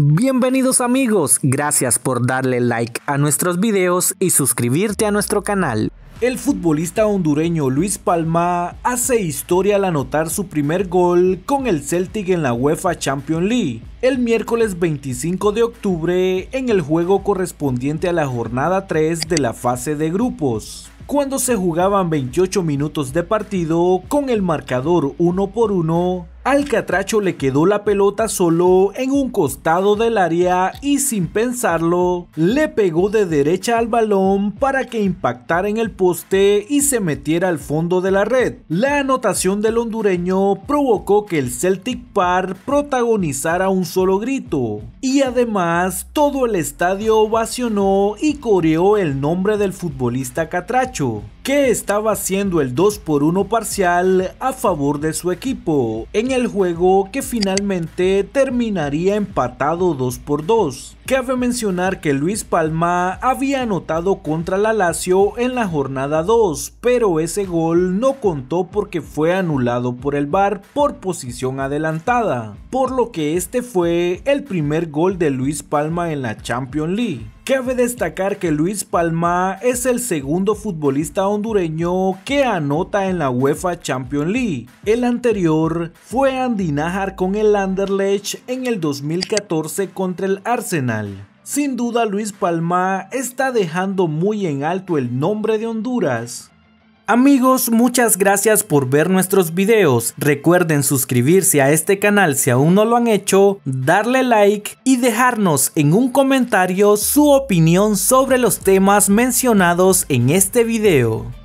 Bienvenidos amigos, gracias por darle like a nuestros videos y suscribirte a nuestro canal. El futbolista hondureño Luis Palma hace historia al anotar su primer gol con el Celtic en la UEFA Champions League el miércoles 25 de octubre en el juego correspondiente a la jornada 3 de la fase de grupos cuando se jugaban 28 minutos de partido con el marcador 1 por 1 al Catracho le quedó la pelota solo en un costado del área y sin pensarlo, le pegó de derecha al balón para que impactara en el poste y se metiera al fondo de la red. La anotación del hondureño provocó que el Celtic Park protagonizara un solo grito y además todo el estadio ovacionó y coreó el nombre del futbolista Catracho que estaba haciendo el 2 por 1 parcial a favor de su equipo, en el juego que finalmente terminaría empatado 2 por 2. Cabe mencionar que Luis Palma había anotado contra la Lazio en la jornada 2, pero ese gol no contó porque fue anulado por el VAR por posición adelantada, por lo que este fue el primer gol de Luis Palma en la Champions League. Cabe destacar que Luis Palma es el segundo futbolista hondureño que anota en la UEFA Champions League. El anterior fue Andy Najar con el Anderlecht en el 2014 contra el Arsenal. Sin duda Luis Palma está dejando muy en alto el nombre de Honduras. Amigos, muchas gracias por ver nuestros videos. Recuerden suscribirse a este canal si aún no lo han hecho, darle like y dejarnos en un comentario su opinión sobre los temas mencionados en este video.